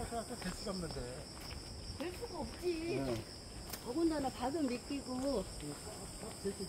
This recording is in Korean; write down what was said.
아까 수가 없는데. 될 수가 없지. 네. 더군다나 밥은 믿기고 대추